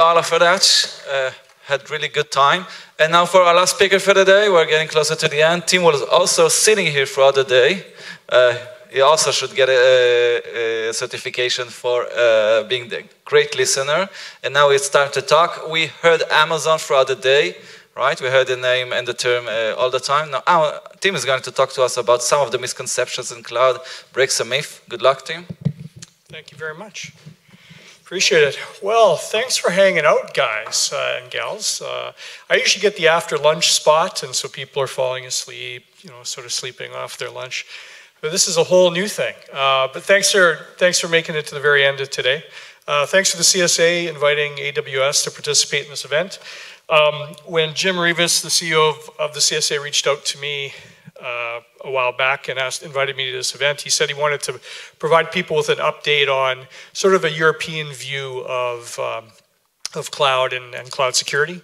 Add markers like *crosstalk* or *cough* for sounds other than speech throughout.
all for that. Uh, had really good time. And now for our last speaker for the day, we're getting closer to the end. Tim was also sitting here throughout the day. Uh, he also should get a, a certification for uh, being the great listener. And now it's time to talk. We heard Amazon throughout the day, right? We heard the name and the term uh, all the time. Now, our Tim is going to talk to us about some of the misconceptions in cloud, breaks a myth. Good luck, Tim. Thank you very much. Appreciate it. Well, thanks for hanging out, guys uh, and gals. Uh, I usually get the after lunch spot, and so people are falling asleep, you know, sort of sleeping off their lunch. But this is a whole new thing. Uh, but thanks for, thanks for making it to the very end of today. Uh, thanks to the CSA inviting AWS to participate in this event. Um, when Jim Reavis, the CEO of, of the CSA, reached out to me uh, a while back and asked, invited me to this event. He said he wanted to provide people with an update on sort of a European view of, um, of cloud and, and cloud security.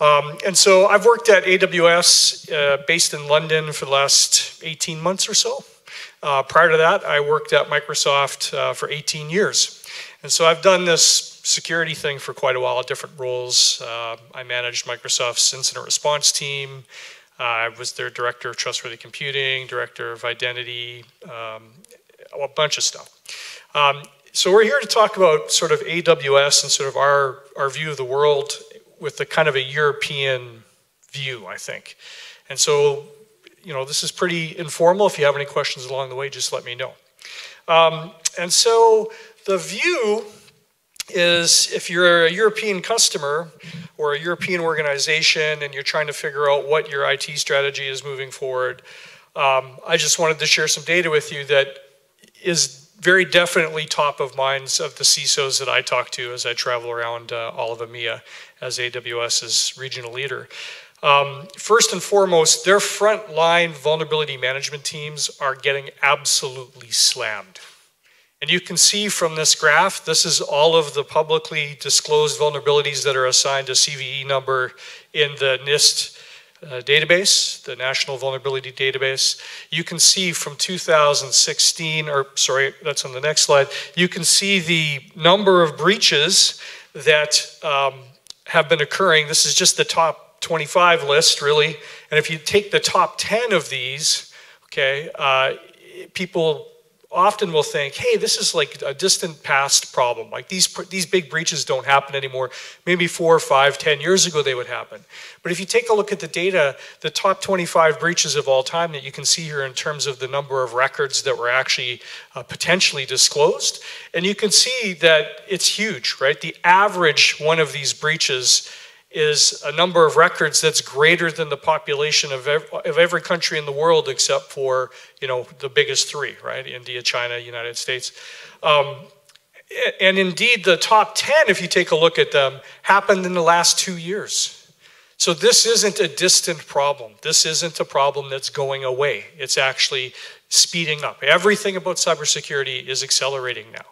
Um, and so I've worked at AWS uh, based in London for the last 18 months or so. Uh, prior to that, I worked at Microsoft uh, for 18 years. And so I've done this security thing for quite a while, at different roles. Uh, I managed Microsoft's incident response team, I was their director of trustworthy computing, director of identity, um, a bunch of stuff. Um, so we're here to talk about sort of AWS and sort of our, our view of the world with the kind of a European view, I think. And so, you know, this is pretty informal. If you have any questions along the way, just let me know. Um, and so the view is if you're a European customer or a European organization and you're trying to figure out what your IT strategy is moving forward, um, I just wanted to share some data with you that is very definitely top of minds of the CISOs that I talk to as I travel around uh, all of EMEA as AWS's regional leader. Um, first and foremost, their frontline vulnerability management teams are getting absolutely slammed. And you can see from this graph, this is all of the publicly disclosed vulnerabilities that are assigned a CVE number in the NIST uh, database, the National Vulnerability Database. You can see from 2016, or sorry, that's on the next slide, you can see the number of breaches that um, have been occurring. This is just the top 25 list, really. And if you take the top 10 of these, okay, uh, people often will think, hey, this is like a distant past problem. Like these, these big breaches don't happen anymore. Maybe four, five, ten years ago they would happen. But if you take a look at the data, the top 25 breaches of all time that you can see here in terms of the number of records that were actually uh, potentially disclosed, and you can see that it's huge, right? The average one of these breaches is a number of records that's greater than the population of, of every country in the world except for you know the biggest three right? India china united states. Um, and indeed the top 10 if you take a look at them happened in the last two years. So this isn't a distant problem. This isn't a problem that's going away. It's actually speeding up. Everything about cybersecurity is accelerating now.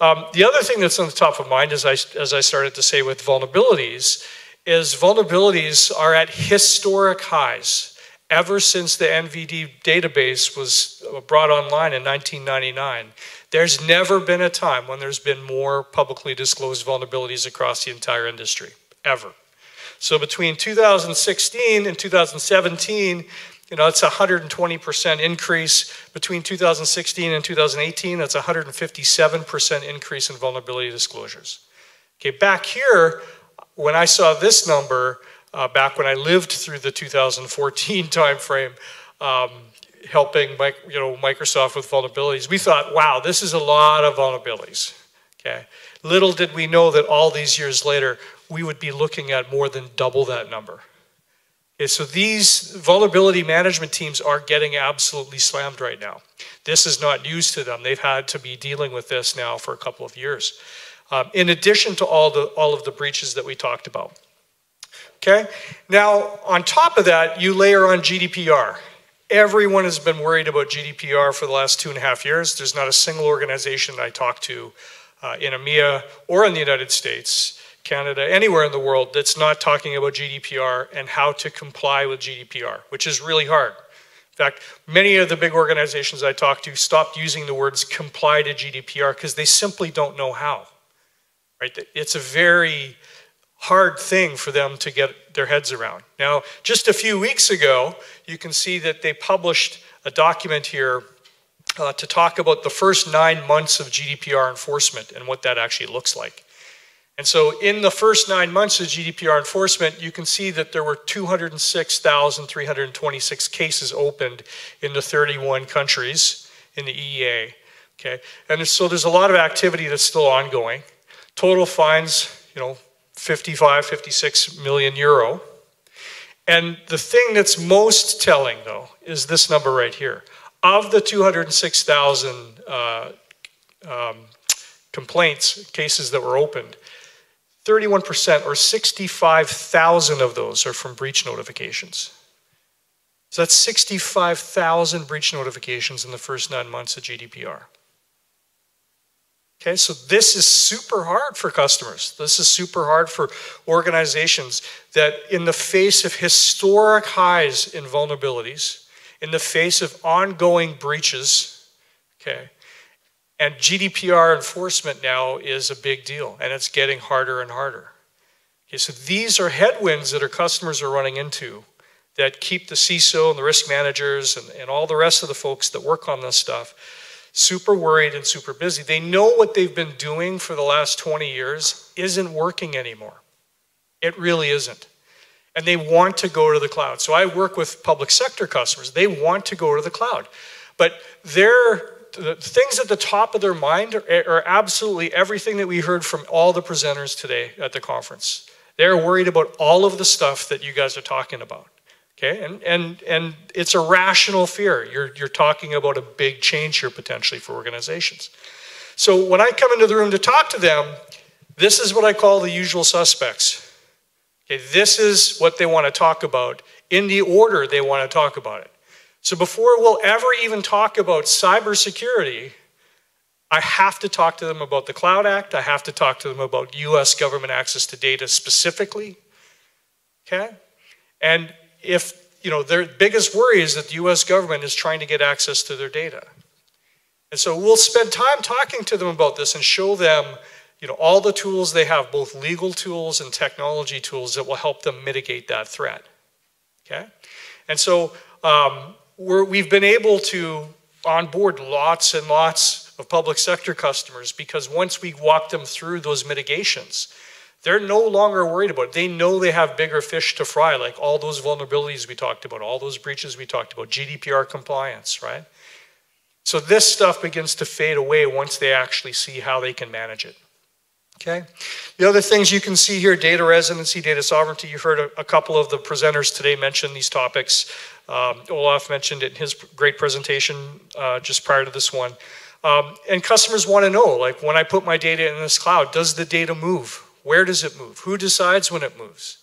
Um, the other thing that's on the top of mind, as I, as I started to say with vulnerabilities, is vulnerabilities are at historic highs ever since the NVD database was uh, brought online in 1999. There's never been a time when there's been more publicly disclosed vulnerabilities across the entire industry, ever. So between 2016 and 2017, you know, it's a 120% increase. Between 2016 and 2018, that's a 157% increase in vulnerability disclosures. Okay, back here, when I saw this number uh, back when I lived through the 2014 *laughs* timeframe, um, helping you know Microsoft with vulnerabilities, we thought, wow, this is a lot of vulnerabilities. Okay, little did we know that all these years later, we would be looking at more than double that number. Okay, so these vulnerability management teams are getting absolutely slammed right now. This is not news to them. They've had to be dealing with this now for a couple of years um, in addition to all, the, all of the breaches that we talked about. Okay, now on top of that, you layer on GDPR. Everyone has been worried about GDPR for the last two and a half years. There's not a single organization I talk to uh, in EMEA or in the United States, Canada, anywhere in the world that's not talking about GDPR and how to comply with GDPR, which is really hard. In fact, many of the big organizations I talk to stopped using the words comply to GDPR because they simply don't know how. Right? It's a very hard thing for them to get their heads around. Now, just a few weeks ago, you can see that they published a document here uh, to talk about the first nine months of GDPR enforcement and what that actually looks like. And so in the first nine months of GDPR enforcement, you can see that there were 206,326 cases opened in the 31 countries in the EEA. Okay, and so there's a lot of activity that's still ongoing. Total fines, you know, 55, 56 million euro. And the thing that's most telling, though, is this number right here. Of the 206,000 uh, um, complaints, cases that were opened, 31% or 65,000 of those are from breach notifications. So that's 65,000 breach notifications in the first nine months of GDPR. Okay, so this is super hard for customers. This is super hard for organizations that, in the face of historic highs in vulnerabilities, in the face of ongoing breaches, okay, and GDPR enforcement now is a big deal, and it's getting harder and harder. Okay, so these are headwinds that our customers are running into that keep the CISO and the risk managers and, and all the rest of the folks that work on this stuff super worried and super busy. They know what they've been doing for the last 20 years isn't working anymore. It really isn't. And they want to go to the cloud. So I work with public sector customers. They want to go to the cloud. But they're the things at the top of their mind are, are, absolutely everything that we heard from all the presenters today at the conference. They're worried about all of the stuff that you guys are talking about. Okay, and, and, and it's a rational fear. You're, you're talking about a big change here potentially for organizations. So when I come into the room to talk to them, this is what I call the usual suspects. Okay, this is what they want to talk about in the order they want to talk about it. So before we'll ever even talk about cybersecurity, I have to talk to them about the Cloud Act. I have to talk to them about US government access to data specifically. Okay? And if, you know, their biggest worry is that the US government is trying to get access to their data. And so we'll spend time talking to them about this and show them, you know, all the tools they have, both legal tools and technology tools that will help them mitigate that threat. Okay? And so um, we have been able to onboard lots and lots of public sector customers because once we walk them through those mitigations, they're no longer worried about it. They know they have bigger fish to fry, like all those vulnerabilities we talked about, all those breaches we talked about, GDPR compliance, right? So this stuff begins to fade away once they actually see how they can manage it. Okay. The other things you can see here, data residency, data sovereignty. You heard a, a couple of the presenters today mention these topics. Um, Olaf mentioned it in his great presentation uh, just prior to this one. Um, and customers want to know, like when I put my data in this cloud, does the data move? Where does it move? Who decides when it moves?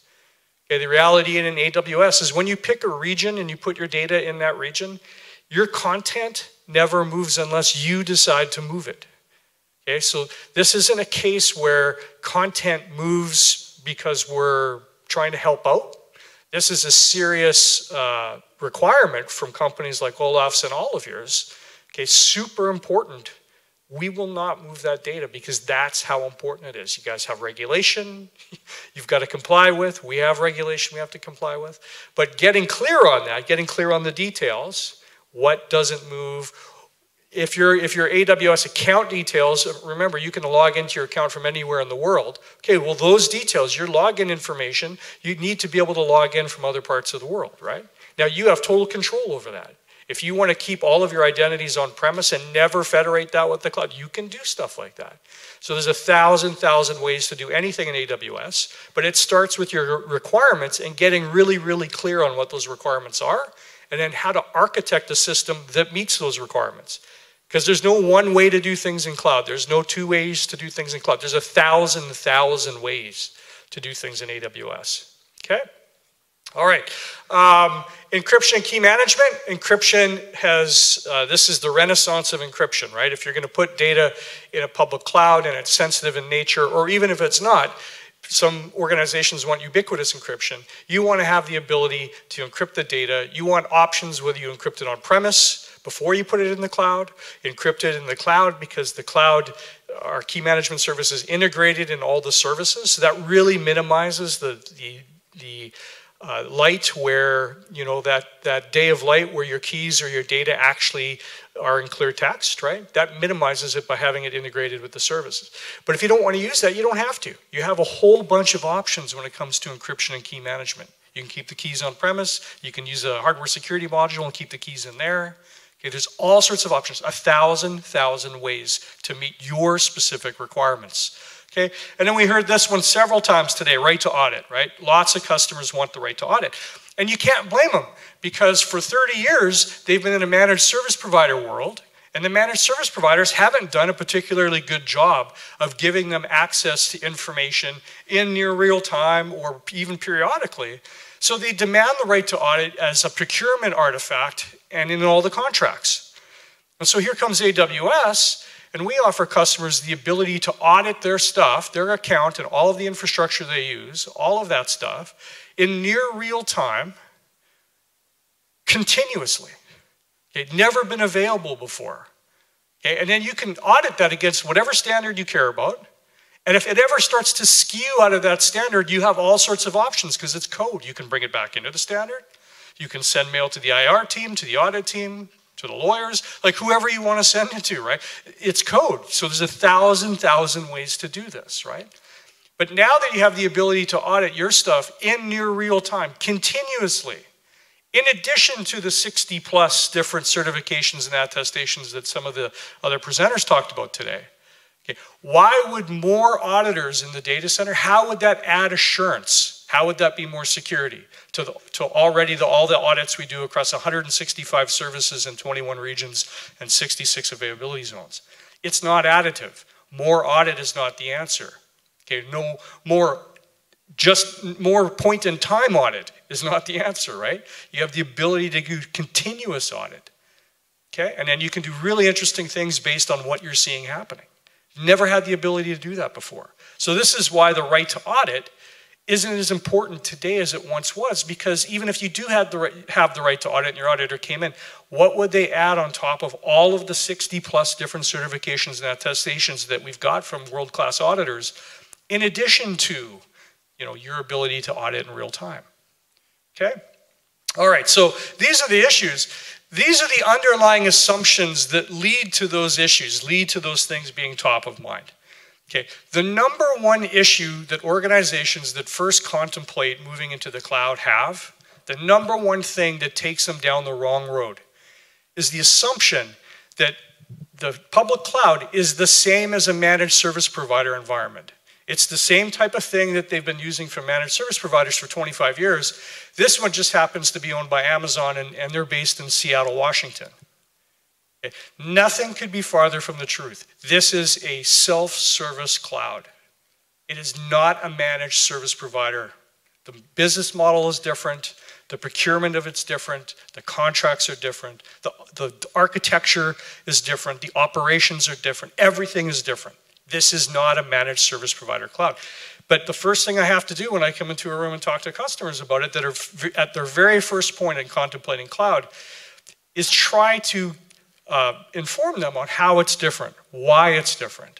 Okay, the reality in an AWS is when you pick a region and you put your data in that region, your content never moves unless you decide to move it. Okay, so this isn't a case where content moves because we're trying to help out. This is a serious uh, requirement from companies like Olaf's and all of yours. Okay, super important. We will not move that data because that's how important it is. You guys have regulation *laughs* you've got to comply with. We have regulation we have to comply with. But getting clear on that, getting clear on the details, what doesn't move, if your if your AWS account details, remember you can log into your account from anywhere in the world. Okay, well those details, your login information, you need to be able to log in from other parts of the world, right? Now you have total control over that. If you want to keep all of your identities on premise and never federate that with the cloud, you can do stuff like that. So there's a thousand, thousand ways to do anything in AWS, but it starts with your requirements and getting really, really clear on what those requirements are, and then how to architect a system that meets those requirements. Because there's no one way to do things in cloud. There's no two ways to do things in cloud. There's a thousand, thousand ways to do things in AWS. Okay? All right. Um, encryption and key management. Encryption has, uh, this is the renaissance of encryption, right? If you're going to put data in a public cloud and it's sensitive in nature, or even if it's not, some organizations want ubiquitous encryption. You want to have the ability to encrypt the data. You want options whether you encrypt it on premise before you put it in the cloud, encrypt it in the cloud because the cloud our key management service is integrated in all the services. So that really minimizes the, the, the uh, light where, you know, that, that day of light where your keys or your data actually are in clear text, right? That minimizes it by having it integrated with the services. But if you don't want to use that, you don't have to. You have a whole bunch of options when it comes to encryption and key management. You can keep the keys on premise. You can use a hardware security module and keep the keys in there. Okay, there's all sorts of options, a thousand, thousand ways to meet your specific requirements. Okay, and then we heard this one several times today, right to audit, right? Lots of customers want the right to audit. And you can't blame them because for 30 years, they've been in a managed service provider world, and the managed service providers haven't done a particularly good job of giving them access to information in near real time or even periodically. So they demand the right to audit as a procurement artifact and in all the contracts. And so here comes AWS, and we offer customers the ability to audit their stuff, their account, and all of the infrastructure they use, all of that stuff, in near real time, continuously. It never been available before. Okay, and then you can audit that against whatever standard you care about. And if it ever starts to skew out of that standard, you have all sorts of options because it's code. You can bring it back into the standard. You can send mail to the IR team, to the audit team, to the lawyers, like whoever you want to send it to, right? It's code. So there's a thousand, thousand ways to do this, right? But now that you have the ability to audit your stuff in near real time, continuously, in addition to the 60 plus different certifications and attestations that some of the other presenters talked about today, okay, why would more auditors in the data center, how would that add assurance? How would that be more security? To, the, to already the, all the audits we do across 165 services in 21 regions and 66 availability zones. It's not additive. More audit is not the answer. Okay, no more, just more point in time audit is not the answer, right? You have the ability to do continuous audit. Okay, and then you can do really interesting things based on what you're seeing happening. Never had the ability to do that before. So this is why the right to audit isn't as important today as it once was because even if you do have the, right, have the right to audit and your auditor came in, what would they add on top of all of the 60 plus different certifications and attestations that we've got from world-class auditors in addition to you know, your ability to audit in real time? Okay? All right, so these are the issues. These are the underlying assumptions that lead to those issues, lead to those things being top of mind. Okay, the number one issue that organizations that first contemplate moving into the cloud have, the number one thing that takes them down the wrong road is the assumption that the public cloud is the same as a managed service provider environment. It's the same type of thing that they've been using from managed service providers for 25 years. This one just happens to be owned by Amazon and, and they're based in Seattle, Washington. Nothing could be farther from the truth. This is a self service cloud. It is not a managed service provider. The business model is different. The procurement of it's different. The contracts are different. The, the architecture is different. The operations are different. Everything is different. This is not a managed service provider cloud. But the first thing I have to do when I come into a room and talk to customers about it that are at their very first point in contemplating cloud is try to uh, inform them on how it's different, why it's different.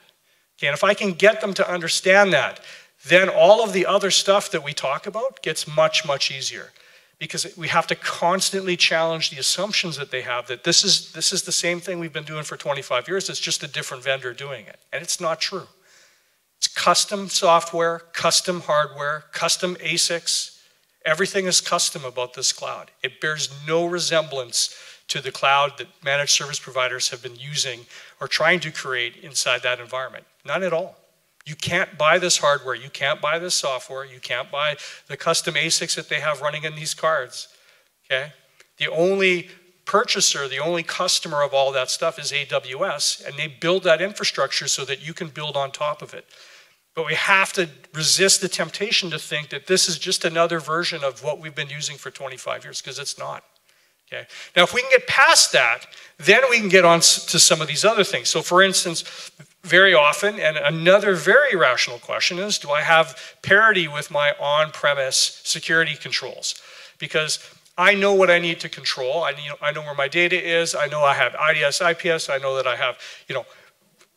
Okay, and if I can get them to understand that, then all of the other stuff that we talk about gets much, much easier because we have to constantly challenge the assumptions that they have that this is, this is the same thing we've been doing for 25 years, it's just a different vendor doing it. And it's not true. It's custom software, custom hardware, custom ASICs. Everything is custom about this cloud. It bears no resemblance to the cloud that managed service providers have been using or trying to create inside that environment. None at all. You can't buy this hardware, you can't buy this software, you can't buy the custom ASICs that they have running in these cards. Okay? The only purchaser, the only customer of all that stuff is AWS, and they build that infrastructure so that you can build on top of it. But we have to resist the temptation to think that this is just another version of what we've been using for 25 years, because it's not. Okay. Now, if we can get past that, then we can get on to some of these other things. So, for instance, very often, and another very rational question is do I have parity with my on premise security controls? Because I know what I need to control. I, need, I know where my data is. I know I have IDS, IPS. I know that I have, you know,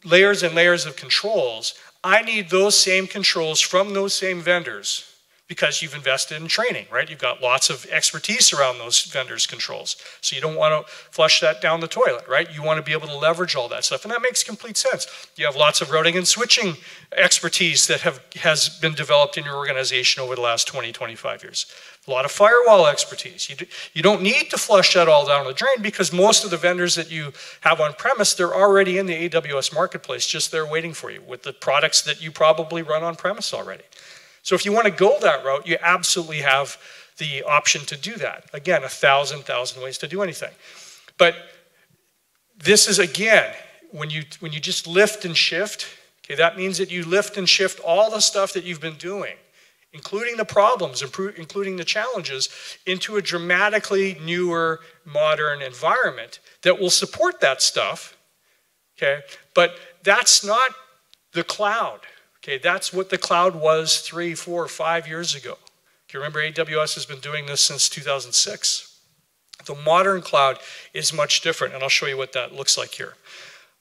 layers and layers of controls, I need those same controls from those same vendors because you've invested in training, right? You've got lots of expertise around those vendors' controls. So you don't want to flush that down the toilet, right? You want to be able to leverage all that stuff. And that makes complete sense. You have lots of routing and switching expertise that have has been developed in your organization over the last 20, 25 years. A lot of firewall expertise. You, do, you don't need to flush that all down the drain because most of the vendors that you have on premise, they're already in the AWS marketplace, just there waiting for you with the products that you probably run on premise already. So if you want to go that route, you absolutely have the option to do that. Again, a thousand, thousand ways to do anything. But this is, again, when you, when you just lift and shift, okay, that means that you lift and shift all the stuff that you've been doing, including the problems, including the challenges, into a dramatically newer, modern environment that will support that stuff, okay? But that's not the cloud. Okay, that's what the cloud was three, four, five years ago. You remember AWS has been doing this since 2006. The modern cloud is much different, and I'll show you what that looks like here.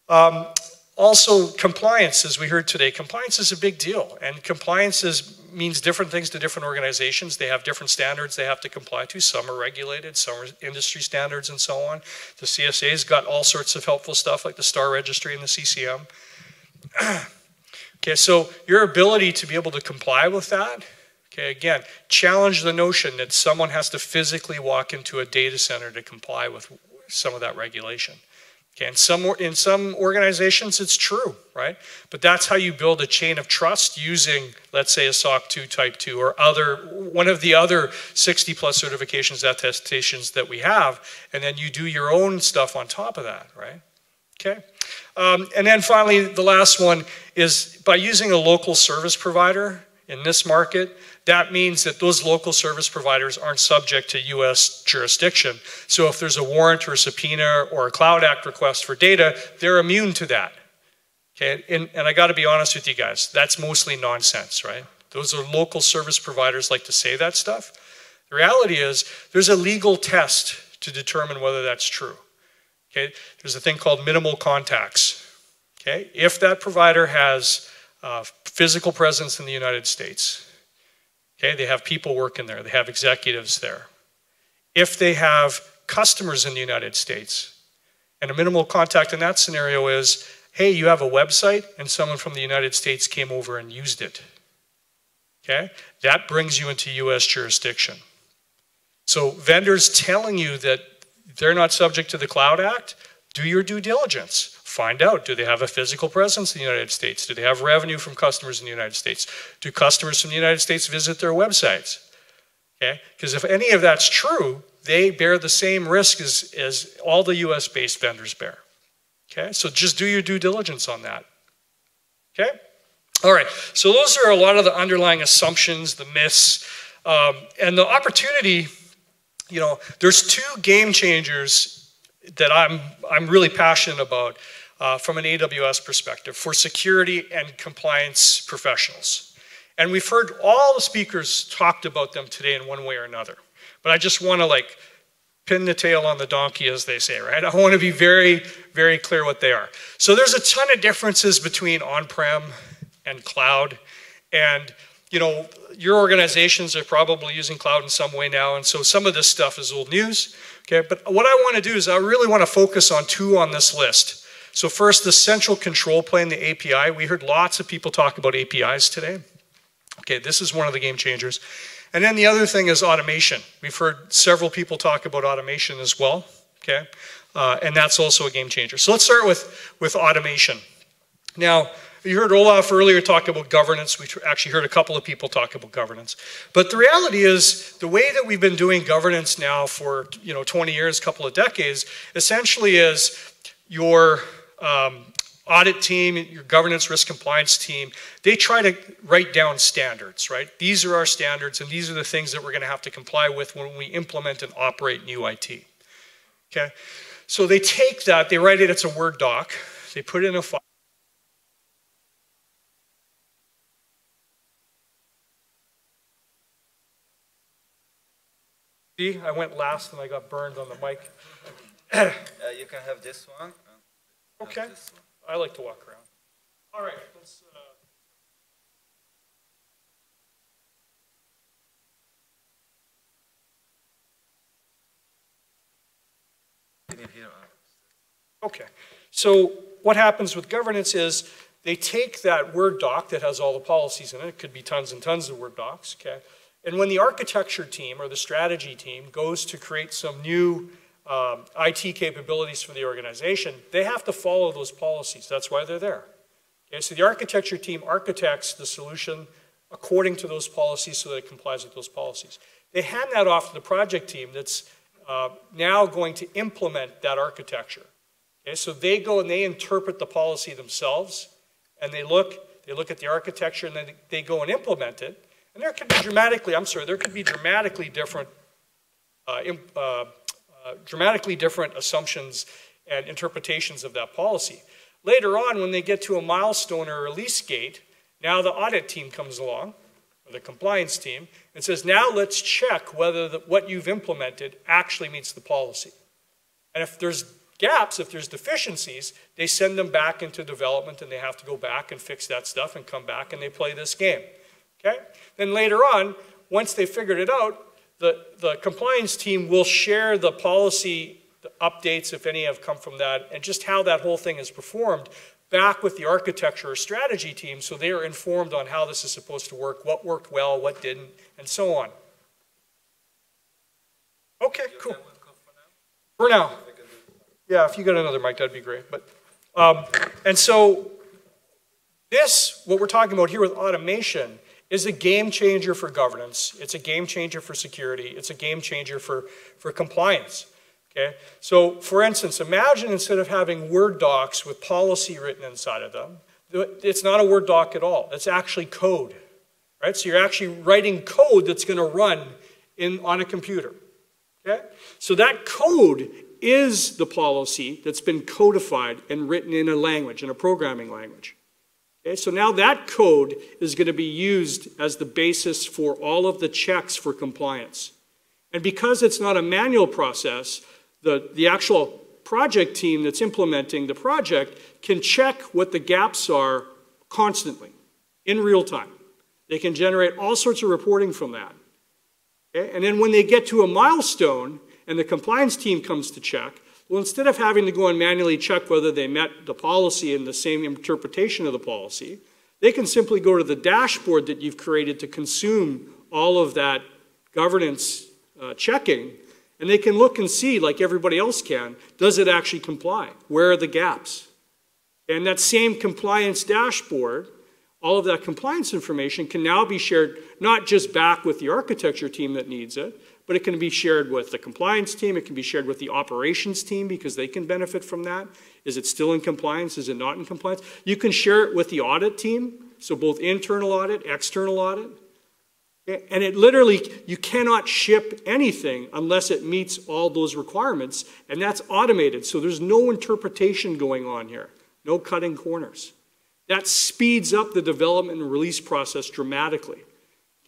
Um, also, compliance, as we heard today, compliance is a big deal, and compliance is, means different things to different organizations. They have different standards they have to comply to. Some are regulated, some are industry standards, and so on. The CSA's got all sorts of helpful stuff like the STAR registry and the CCM. *clears throat* Okay, so your ability to be able to comply with that, okay, again, challenge the notion that someone has to physically walk into a data center to comply with some of that regulation. Okay, in some, in some organizations, it's true, right? But that's how you build a chain of trust using, let's say, a SOC 2 Type 2 or other, one of the other 60 plus certifications, attestations that we have, and then you do your own stuff on top of that, right? Okay? Um, and then finally, the last one is by using a local service provider in this market, that means that those local service providers aren't subject to US jurisdiction. So if there's a warrant or a subpoena or a Cloud Act request for data, they're immune to that. Okay, and, and I gotta be honest with you guys, that's mostly nonsense, right? Those are local service providers like to say that stuff. The reality is there's a legal test to determine whether that's true. Okay, there's a thing called minimal contacts. Okay, if that provider has uh, physical presence in the United States, okay, they have people working there, they have executives there. If they have customers in the United States, and a minimal contact in that scenario is, hey, you have a website and someone from the United States came over and used it. Okay, that brings you into US jurisdiction. So vendors telling you that they're not subject to the Cloud Act, do your due diligence. Find out, do they have a physical presence in the United States? Do they have revenue from customers in the United States? Do customers from the United States visit their websites? Okay, because if any of that's true, they bear the same risk as, as all the US-based vendors bear. Okay, so just do your due diligence on that. Okay? All right, so those are a lot of the underlying assumptions, the myths, um, and the opportunity you know, there's two game changers that I'm, I'm really passionate about uh, from an AWS perspective for security and compliance professionals. And we've heard all the speakers talked about them today in one way or another. But I just want to like pin the tail on the donkey, as they say, right? *laughs* I want to be very, very clear what they are. So there's a ton of differences between on-prem and cloud. And you know, your organizations are probably using cloud in some way now, and so some of this stuff is old news. Okay, but what I want to do is I really want to focus on two on this list. So first, the central control plane, the API. We heard lots of people talk about APIs today. Okay, this is one of the game changers. And then the other thing is automation. We've heard several people talk about automation as well. Okay, uh, and that's also a game changer. So let's start with with automation. Now, you heard Olaf earlier talk about governance. We actually heard a couple of people talk about governance. But the reality is, the way that we've been doing governance now for you know 20 years, a couple of decades, essentially is your um, audit team, your governance risk compliance team, they try to write down standards, right? These are our standards, and these are the things that we're going to have to comply with when we implement and operate new IT. Okay? So they take that, they write it, it's a Word doc, they put it in a file. See, I went last and I got burned on the mic. uh, you can have this one. Okay. This one. I like to walk around. All right, let's, uh, Okay, so what happens with governance is they take that Word doc that has all the policies in it, it could be tons and tons of Word docs, okay? And when the architecture team or the strategy team goes to create some new um, IT capabilities for the organization, they have to follow those policies. That's why they're there. Okay, so the architecture team architects the solution according to those policies so that it complies with those policies. They hand that off to the project team that's uh, now going to implement that architecture. Okay, so they go and they interpret the policy themselves, and they look, they look at the architecture, and then they go and implement it. And there could be dramatically, I'm sorry, there could be dramatically different, uh, uh, uh, dramatically different assumptions and interpretations of that policy. Later on, when they get to a milestone or a release gate, now the audit team comes along, or the compliance team, and says, now let's check whether the, what you've implemented actually meets the policy. And if there's gaps, if there's deficiencies, they send them back into development and they have to go back and fix that stuff and come back and they play this game. Okay? Then later on, once they figured it out, the, the compliance team will share the policy the updates, if any have come from that, and just how that whole thing is performed back with the architecture or strategy team so they are informed on how this is supposed to work, what worked well, what didn't, and so on. Okay, cool. For now. Yeah, if you got another mic, that'd be great. But um, and so this, what we're talking about here with automation, is a game changer for governance. It's a game changer for security. It's a game changer for, for compliance. Okay? So, for instance, imagine instead of having Word docs with policy written inside of them, it's not a Word doc at all. It's actually code. Right? So you're actually writing code that's going to run in, on a computer. Okay? So that code is the policy that's been codified and written in a language, in a programming language. Okay, so now that code is going to be used as the basis for all of the checks for compliance. And because it's not a manual process, the, the actual project team that's implementing the project can check what the gaps are constantly, in real time. They can generate all sorts of reporting from that. Okay? And then when they get to a milestone, and the compliance team comes to check, well, instead of having to go and manually check whether they met the policy and the same interpretation of the policy, they can simply go to the dashboard that you've created to consume all of that governance uh, checking, and they can look and see, like everybody else can, does it actually comply? Where are the gaps? And that same compliance dashboard, all of that compliance information can now be shared not just back with the architecture team that needs it, but it can be shared with the compliance team, it can be shared with the operations team because they can benefit from that. Is it still in compliance? Is it not in compliance? You can share it with the audit team, so both internal audit, external audit. And it literally, you cannot ship anything unless it meets all those requirements, and that's automated, so there's no interpretation going on here, no cutting corners. That speeds up the development and release process dramatically.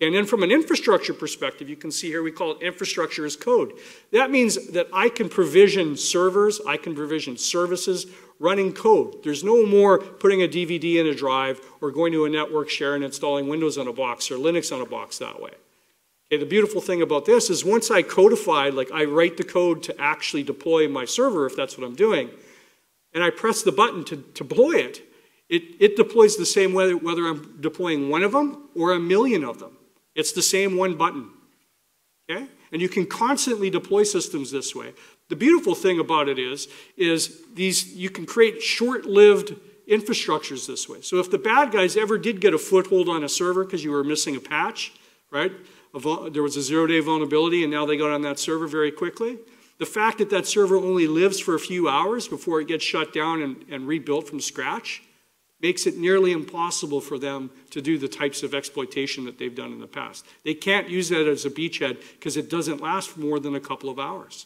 And then from an infrastructure perspective, you can see here we call it infrastructure as code. That means that I can provision servers, I can provision services running code. There's no more putting a DVD in a drive or going to a network share and installing Windows on a box or Linux on a box that way. Okay, the beautiful thing about this is once I codify, like I write the code to actually deploy my server, if that's what I'm doing, and I press the button to, to deploy it, it, it deploys the same way whether I'm deploying one of them or a million of them. It's the same one button. Okay? And you can constantly deploy systems this way. The beautiful thing about it is, is these you can create short-lived infrastructures this way. So if the bad guys ever did get a foothold on a server because you were missing a patch, right? There was a zero-day vulnerability and now they got on that server very quickly. The fact that that server only lives for a few hours before it gets shut down and, and rebuilt from scratch makes it nearly impossible for them to do the types of exploitation that they've done in the past. They can't use that as a beachhead because it doesn't last for more than a couple of hours.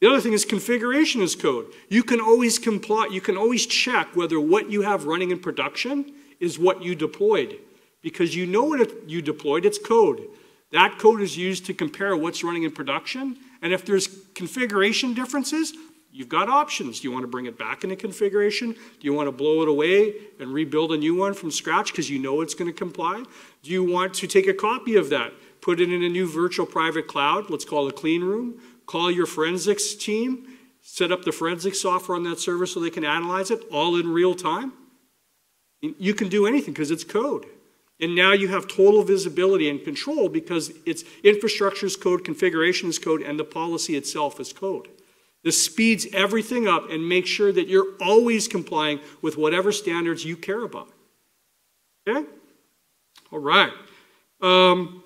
The other thing is configuration is code. You can always comply, you can always check whether what you have running in production is what you deployed. Because you know what you deployed, it's code. That code is used to compare what's running in production, and if there's configuration differences, You've got options. Do you want to bring it back into configuration? Do you want to blow it away and rebuild a new one from scratch because you know it's going to comply? Do you want to take a copy of that, put it in a new virtual private cloud, let's call it a clean room, call your forensics team, set up the forensic software on that server so they can analyze it all in real time? You can do anything because it's code. And now you have total visibility and control because it's infrastructure is code, configuration is code, and the policy itself is code. This speeds everything up and makes sure that you're always complying with whatever standards you care about. Okay? All right. Um,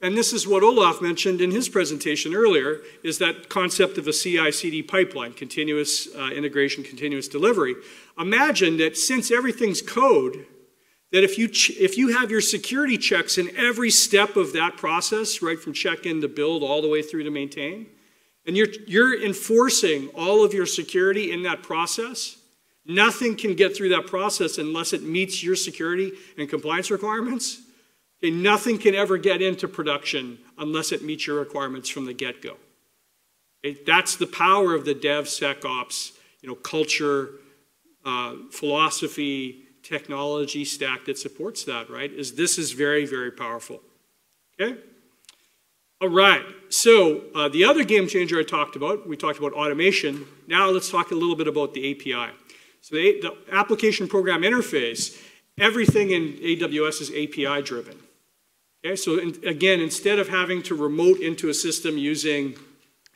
and this is what Olaf mentioned in his presentation earlier, is that concept of a CI-CD pipeline, continuous uh, integration, continuous delivery. Imagine that since everything's code, that if you, if you have your security checks in every step of that process, right from check-in to build all the way through to maintain, and you're, you're enforcing all of your security in that process, nothing can get through that process unless it meets your security and compliance requirements. Okay, nothing can ever get into production unless it meets your requirements from the get-go. Okay, that's the power of the DevSecOps you know, culture, uh, philosophy, technology stack that supports that, right? Is this is very, very powerful. Okay? All right, so uh, the other game changer I talked about, we talked about automation. Now let's talk a little bit about the API. So the, the application program interface, everything in AWS is API driven. Okay, so in, again, instead of having to remote into a system using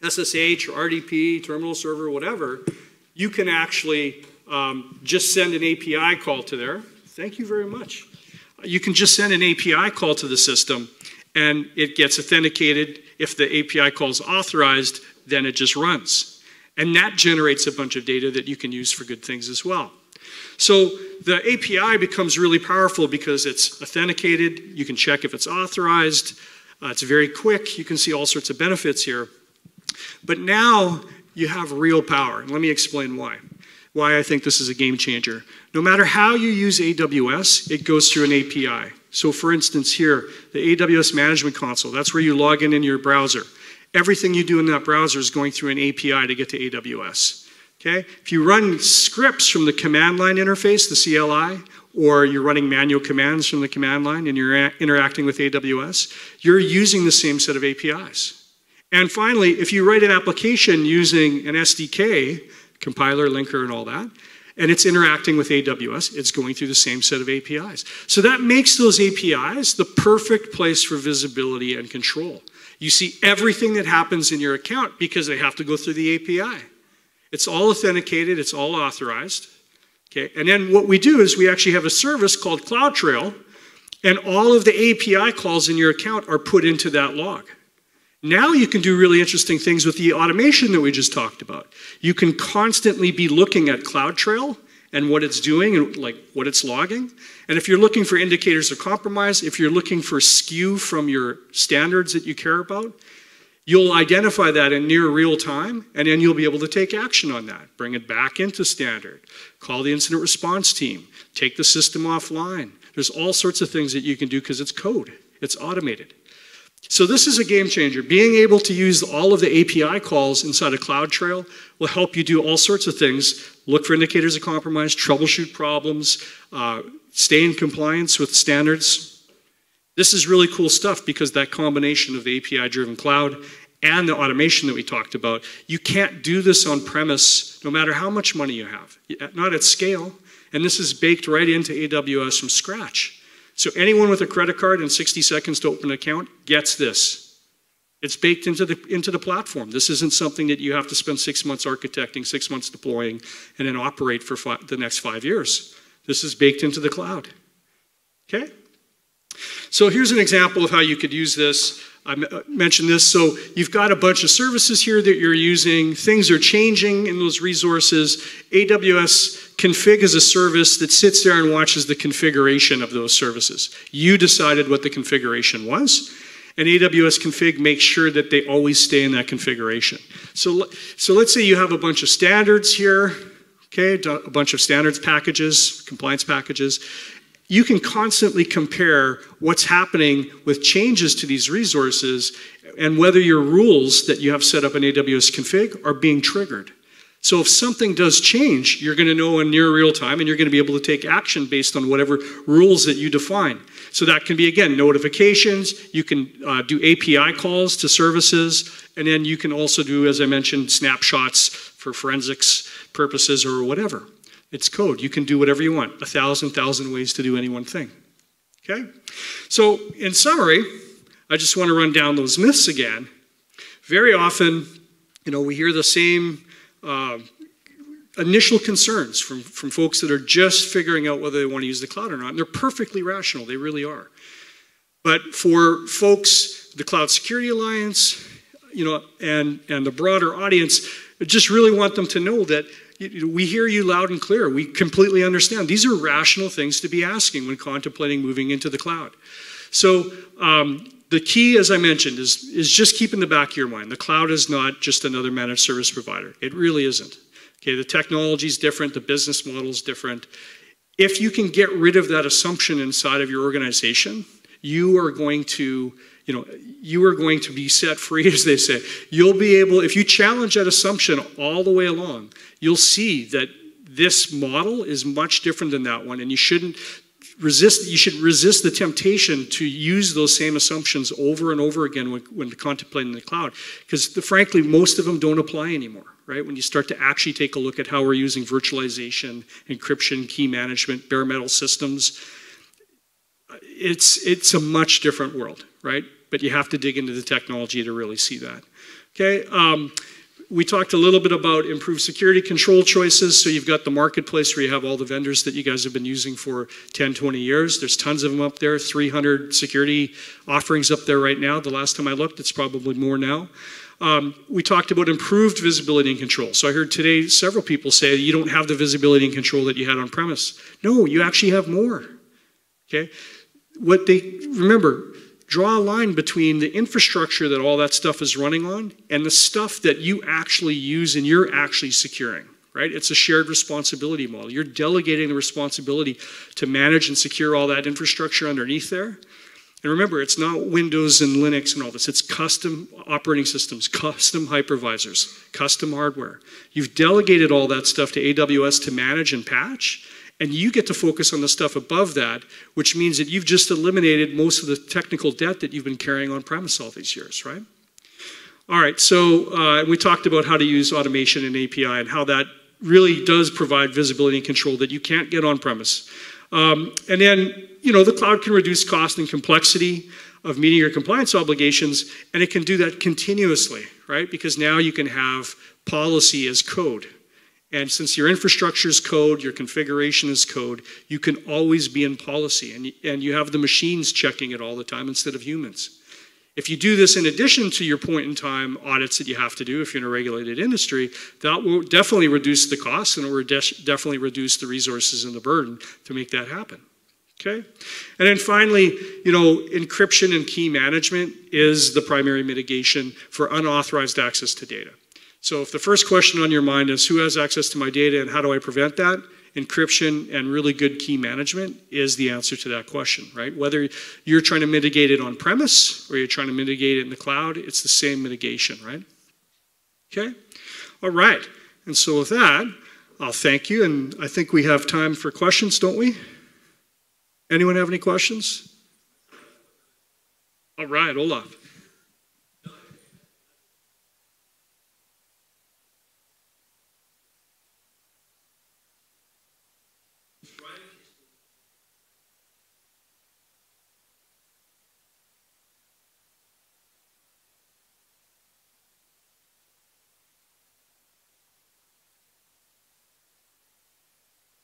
SSH or RDP, terminal server, whatever, you can actually um, just send an API call to there. Thank you very much. You can just send an API call to the system and it gets authenticated. If the API call is authorized, then it just runs. And that generates a bunch of data that you can use for good things as well. So the API becomes really powerful because it's authenticated. You can check if it's authorized. Uh, it's very quick. You can see all sorts of benefits here. But now you have real power. And let me explain why. Why I think this is a game changer. No matter how you use AWS, it goes through an API. So for instance here, the AWS Management Console, that's where you log in in your browser. Everything you do in that browser is going through an API to get to AWS. Okay? If you run scripts from the command line interface, the CLI, or you're running manual commands from the command line and you're interacting with AWS, you're using the same set of APIs. And finally, if you write an application using an SDK, compiler, linker, and all that, and it's interacting with AWS, it's going through the same set of APIs. So that makes those APIs the perfect place for visibility and control. You see everything that happens in your account because they have to go through the API. It's all authenticated, it's all authorized. Okay, and then what we do is we actually have a service called CloudTrail, and all of the API calls in your account are put into that log. Now you can do really interesting things with the automation that we just talked about. You can constantly be looking at CloudTrail and what it's doing and like what it's logging. And if you're looking for indicators of compromise, if you're looking for skew from your standards that you care about, you'll identify that in near real time and then you'll be able to take action on that. Bring it back into standard. Call the incident response team. Take the system offline. There's all sorts of things that you can do because it's code. It's automated. So this is a game changer. Being able to use all of the API calls inside of CloudTrail will help you do all sorts of things. Look for indicators of compromise, troubleshoot problems, uh, stay in compliance with standards. This is really cool stuff because that combination of the API-driven cloud and the automation that we talked about, you can't do this on premise no matter how much money you have, not at scale. And this is baked right into AWS from scratch. So anyone with a credit card and 60 seconds to open an account gets this. It's baked into the, into the platform. This isn't something that you have to spend six months architecting, six months deploying, and then operate for the next five years. This is baked into the cloud. Okay? So here's an example of how you could use this. I uh, mentioned this. So you've got a bunch of services here that you're using. Things are changing in those resources. AWS Config is a service that sits there and watches the configuration of those services. You decided what the configuration was, and AWS Config makes sure that they always stay in that configuration. So, so let's say you have a bunch of standards here, okay, a bunch of standards packages, compliance packages. You can constantly compare what's happening with changes to these resources and whether your rules that you have set up in AWS Config are being triggered. So if something does change, you're going to know in near real time and you're going to be able to take action based on whatever rules that you define. So that can be, again, notifications. You can uh, do API calls to services. And then you can also do, as I mentioned, snapshots for forensics purposes or whatever. It's code. You can do whatever you want. A thousand, thousand ways to do any one thing. Okay? So in summary, I just want to run down those myths again. Very often, you know, we hear the same uh, initial concerns from, from folks that are just figuring out whether they want to use the cloud or not. And they're perfectly rational, they really are. But for folks, the Cloud Security Alliance, you know, and, and the broader audience, I just really want them to know that we hear you loud and clear. We completely understand. These are rational things to be asking when contemplating moving into the cloud. So um, the key, as I mentioned, is, is just keep in the back of your mind. The cloud is not just another managed service provider. It really isn't. Okay, the technology is different, the business model is different. If you can get rid of that assumption inside of your organization, you are going to, you know, you are going to be set free, *laughs* as they say. You'll be able, if you challenge that assumption all the way along, you'll see that this model is much different than that one, and you shouldn't resist you should resist the temptation to use those same assumptions over and over again when, when contemplating the cloud because frankly most of them don't apply anymore right when you start to actually take a look at how we're using virtualization encryption key management bare metal systems it's it's a much different world right but you have to dig into the technology to really see that okay um, we talked a little bit about improved security control choices. So you've got the marketplace where you have all the vendors that you guys have been using for 10, 20 years. There's tons of them up there, 300 security offerings up there right now. The last time I looked, it's probably more now. Um, we talked about improved visibility and control. So I heard today several people say you don't have the visibility and control that you had on premise. No, you actually have more. Okay? What they remember, draw a line between the infrastructure that all that stuff is running on and the stuff that you actually use and you're actually securing right? It's a shared responsibility model. You're delegating the responsibility to manage and secure all that infrastructure underneath there. And remember it's not windows and linux and all this. It's custom operating systems custom hypervisors custom hardware. You've delegated all that stuff to aws to manage and patch and you get to focus on the stuff above that, which means that you've just eliminated most of the technical debt that you've been carrying on premise all these years, right? All right, so uh, we talked about how to use automation and API and how that really does provide visibility and control that you can't get on premise. Um, and then, you know, the cloud can reduce cost and complexity of meeting your compliance obligations, and it can do that continuously, right? Because now you can have policy as code, and since your infrastructure is code, your configuration is code, you can always be in policy and, and you have the machines checking it all the time instead of humans. If you do this in addition to your point in time audits that you have to do if you're in a regulated industry, that will definitely reduce the costs and it will definitely reduce the resources and the burden to make that happen. Okay? And then finally, you know, encryption and key management is the primary mitigation for unauthorized access to data. So if the first question on your mind is who has access to my data and how do I prevent that? Encryption and really good key management is the answer to that question, right? Whether you're trying to mitigate it on premise or you're trying to mitigate it in the cloud, it's the same mitigation, right? Okay? All right. And so with that, I'll thank you. And I think we have time for questions, don't we? Anyone have any questions? All right, Olaf.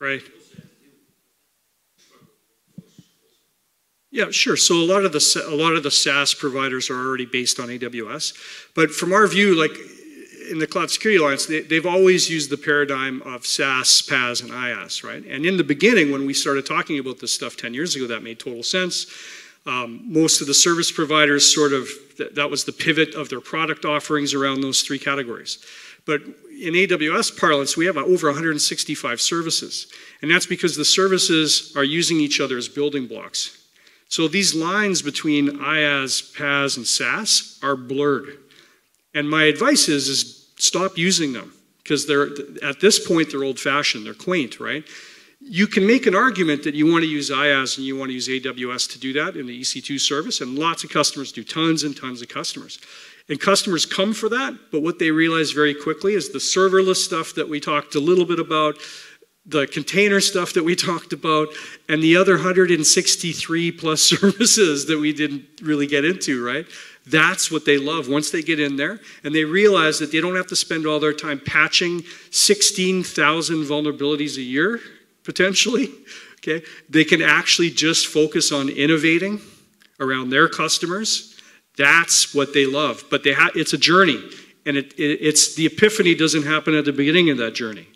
Right. Yeah, sure. So a lot of the a lot of the SaaS providers are already based on AWS, but from our view, like in the Cloud Security Alliance, they, have always used the paradigm of SaaS, PaaS, and IaaS, right? And in the beginning, when we started talking about this stuff 10 years ago, that made total sense. Um, most of the service providers sort of, th that was the pivot of their product offerings around those three categories. But in AWS parlance, we have over 165 services. And that's because the services are using each other as building blocks. So these lines between IaaS, PaaS, and SaaS are blurred. And my advice is, is stop using them. because they're at this point they're old-fashioned, they're quaint, right? You can make an argument that you want to use IaaS and you want to use AWS to do that in the EC2 service, and lots of customers do, tons and tons of customers. And customers come for that, but what they realize very quickly is the serverless stuff that we talked a little bit about, the container stuff that we *laughs* talked about, and the other 163 plus *laughs* services that we didn't really get into, right? That's what they love once they get in there and they realize that they don't have to spend all their time patching 16,000 vulnerabilities a year, potentially. Okay? They can actually just focus on innovating around their customers. That's what they love. But they ha- it's a journey. And it, it, it's the epiphany doesn't happen at the beginning of that journey.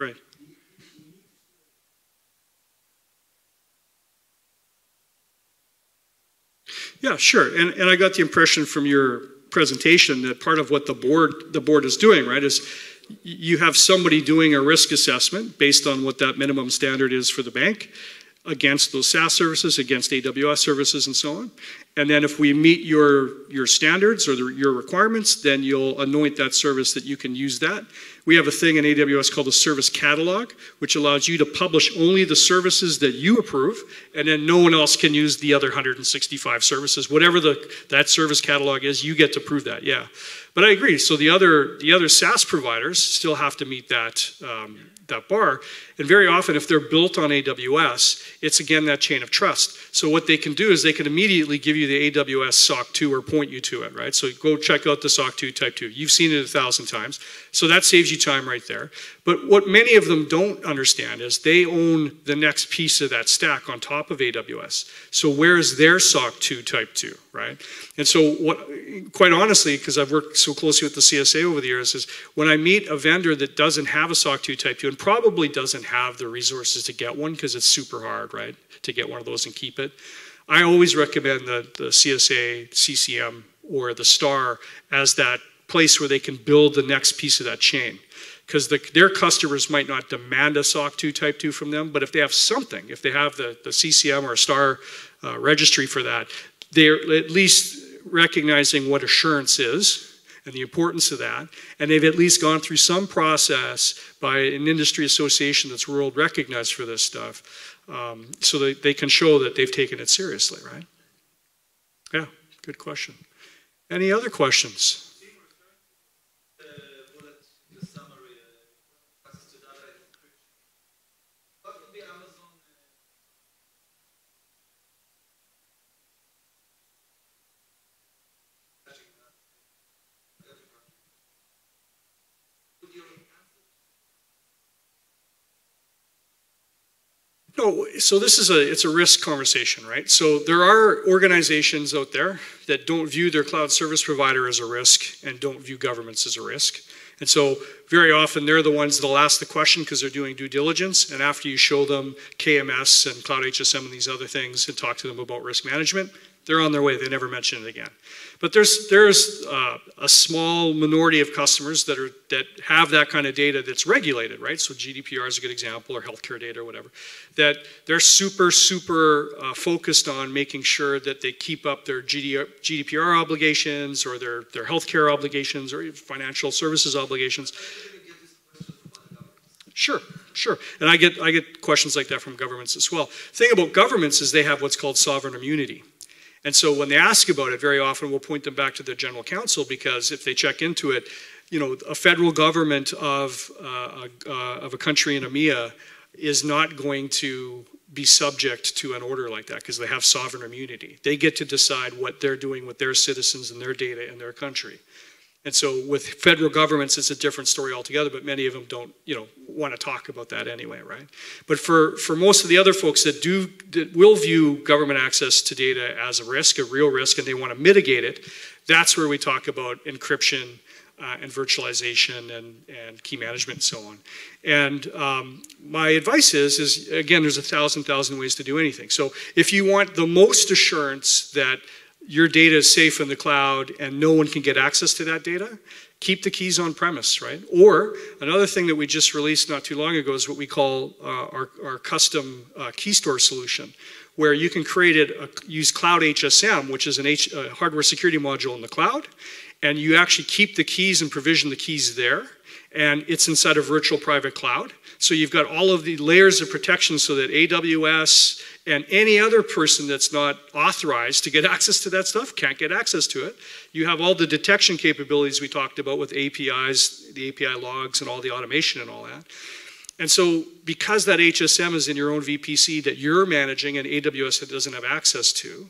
Right. Yeah, sure. And, and I got the impression from your presentation that part of what the board the board is doing, right, is you have somebody doing a risk assessment based on what that minimum standard is for the bank against those SaaS services, against AWS services, and so on. And then if we meet your, your standards or the, your requirements, then you'll anoint that service that you can use that. We have a thing in AWS called a service catalog, which allows you to publish only the services that you approve, and then no one else can use the other 165 services. Whatever the, that service catalog is, you get to prove that, yeah. But I agree. So the other, the other SaaS providers still have to meet that, um, that bar. And very often, if they're built on AWS, it's again that chain of trust. So what they can do is they can immediately give you the AWS SOC 2 or point you to it, right? So go check out the SOC 2 Type 2. You've seen it a thousand times. So that saves you time right there. But what many of them don't understand is they own the next piece of that stack on top of AWS. So where is their SOC 2 Type 2, right? And so what, quite honestly, because I've worked so closely with the CSA over the years, is when I meet a vendor that doesn't have a SOC 2 Type 2 and probably doesn't have the resources to get one because it's super hard, right, to get one of those and keep it. I always recommend the, the CSA, CCM, or the STAR as that place where they can build the next piece of that chain. Because the, their customers might not demand a SOC 2 Type 2 from them, but if they have something, if they have the, the CCM or STAR uh, registry for that, they're at least recognizing what assurance is and the importance of that. And they've at least gone through some process by an industry association that's world recognized for this stuff um, so that they can show that they've taken it seriously, right? Yeah, good question. Any other questions? No, so this is a it's a risk conversation, right? So there are organizations out there that don't view their cloud service provider as a risk and don't view governments as a risk. And so very often they're the ones that'll ask the question because they're doing due diligence. And after you show them KMS and Cloud HSM and these other things and talk to them about risk management, they're on their way. They never mention it again. But there's there's uh, a small minority of customers that are that have that kind of data that's regulated, right? So GDPR is a good example, or healthcare data, or whatever. That they're super super uh, focused on making sure that they keep up their GDPR obligations, or their their healthcare obligations, or financial services obligations. Sure, sure. And I get I get questions like that from governments as well. The thing about governments is they have what's called sovereign immunity. And so when they ask about it, very often we'll point them back to the general counsel because if they check into it, you know, a federal government of, uh, uh, of a country in EMEA is not going to be subject to an order like that because they have sovereign immunity. They get to decide what they're doing with their citizens and their data in their country. And so with federal governments, it's a different story altogether, but many of them don't, you know, want to talk about that anyway, right? But for, for most of the other folks that do, that will view government access to data as a risk, a real risk, and they want to mitigate it, that's where we talk about encryption uh, and virtualization and, and key management and so on. And um, my advice is, is again, there's a thousand, thousand ways to do anything. So if you want the most assurance that your data is safe in the cloud and no one can get access to that data, keep the keys on premise, right? Or another thing that we just released not too long ago is what we call uh, our, our custom uh, key store solution, where you can create it, uh, use Cloud HSM, which is an H, uh, hardware security module in the cloud, and you actually keep the keys and provision the keys there, and it's inside a virtual private cloud. So you've got all of the layers of protection so that AWS and any other person that's not authorized to get *laughs* access to that stuff can't get access to it. You have all the detection capabilities we talked about with APIs, the API logs, and all the automation and all that. And so, because that HSM is in your own VPC that you're managing and AWS doesn't have access to,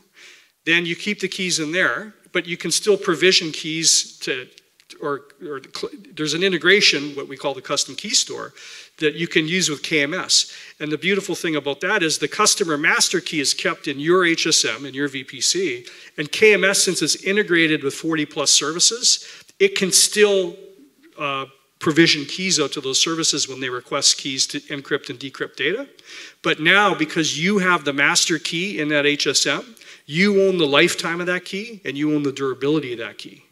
then you keep the keys in there, but you can still provision keys to, or, or there's an integration, what we call the custom key store, that you can use with KMS. And the beautiful thing about that is the customer master key is kept in your HSM, in your VPC, and KMS, since it's integrated with 40 plus services, it can still uh, provision keys out to those services when they request keys to encrypt and decrypt data. But now, because you have the master key in that HSM, you own the lifetime of that key and you own the durability of that key.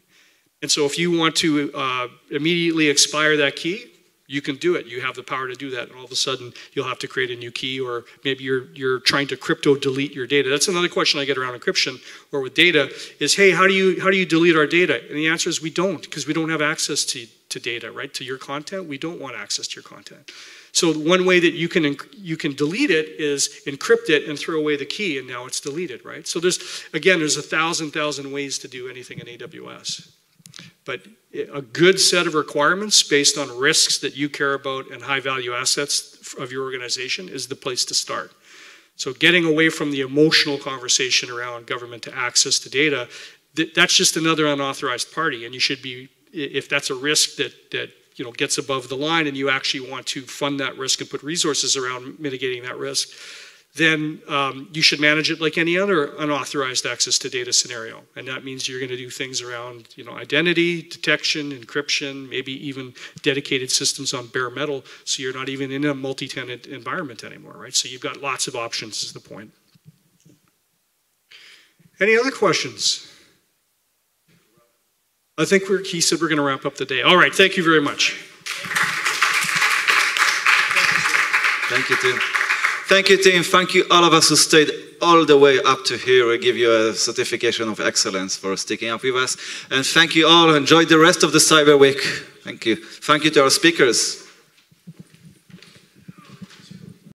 And so if you want to uh, immediately expire that key, you can do it. You have the power to do that. And all of a sudden, you'll have to create a new key, or maybe you're, you're trying to crypto delete your data. That's another question I get around encryption or with data is, hey, how do you, how do you delete our data? And the answer is we don't, because we don't have access to, to data, right? To your content. We don't want access to your content. So one way that you can you can delete it is encrypt it and throw away the key, and now it's deleted, right? So there's again, there's a thousand thousand ways to do anything in AWS. But a good set of requirements based on risks that you care about and high value assets of your organization is the place to start. So getting away from the emotional conversation around government to access to data, that's just another unauthorized party. And you should be, if that's a risk that, that you know, gets above the line and you actually want to fund that risk and put resources around mitigating that risk, then um, you should manage it like any other unauthorized access to data scenario. And that means you're going to do things around you know, identity, detection, encryption, maybe even dedicated systems on bare metal, so you're not even in a multi-tenant environment anymore, right? So you've got lots of options is the point. Any other questions? I think he said we're going to wrap up the day. All right, thank you very much. Thank you, Tim. Thank you, team. Thank you, all of us who stayed all the way up to here. We give you a certification of excellence for sticking up with us. And thank you all. Enjoy the rest of the Cyber Week. Thank you. Thank you to our speakers.